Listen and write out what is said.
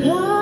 Oh.